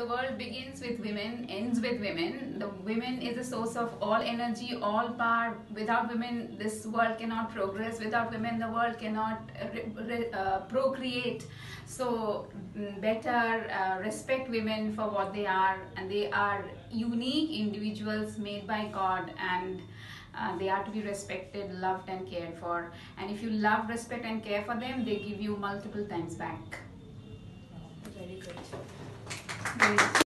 the world begins with women, ends with women. The women is the source of all energy, all power. Without women, this world cannot progress. Without women, the world cannot uh, re- re- procreate. So, mm, better uh, respect women for what they are, and they are unique individuals made by God, and uh, they are to be respected, loved, and cared for. And if you love, respect, and care for them, they give you multiple times back. Very good. Very-